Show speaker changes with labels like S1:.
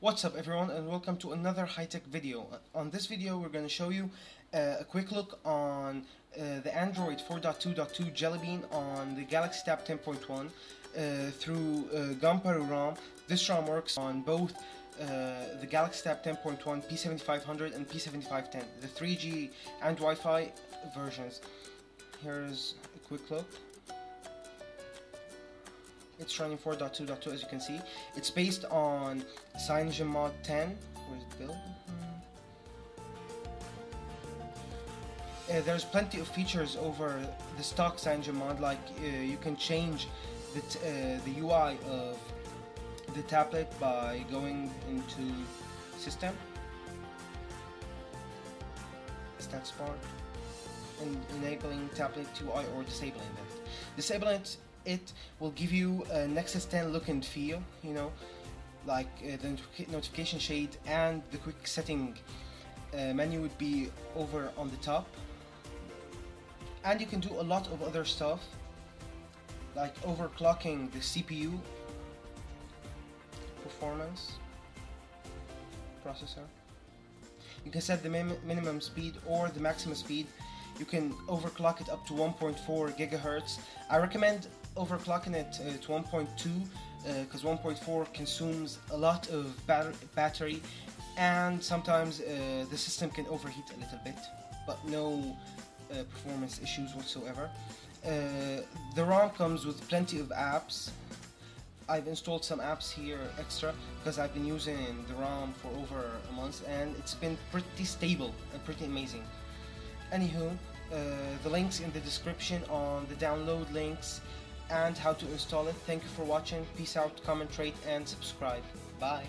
S1: What's up everyone and welcome to another Hi-Tik video. On this video we're going to show you uh, a quick look on uh, the Android 4.2.2 Jelly Bean on the Galaxy Tab 10.1 uh, through uh, ROM. This ROM works on both uh, the Galaxy Tab 10.1 P7500 and P7510, the 3G and Wi-Fi versions. Here's a quick look. It's running 4.2.2 as you can see. It's based on CyanogenMod 10. Where's it built? Uh, there's plenty of features over the stock CyanogenMod, like uh, you can change the, uh, the UI of the tablet by going into System, Status Bar, and enabling tablet UI or disabling it. Disabling it it will give you a Nexus 10 look and feel, you know, like uh, the notification shade and the quick setting uh, menu would be over on the top. And you can do a lot of other stuff, like overclocking the CPU performance processor. You can set the min minimum speed or the maximum speed you can overclock it up to 1.4 gigahertz. I recommend overclocking it uh, to 1.2 because uh, 1.4 consumes a lot of bat battery and sometimes uh, the system can overheat a little bit but no uh, performance issues whatsoever. The ROM comes with plenty of apps I've installed some apps here extra because I've been using the ROM for over a month and it's been pretty stable and pretty amazing. Anywho, uh, the links in the description on the download links and how to install it. Thank you for watching. Peace out, comment, rate, and subscribe. Bye.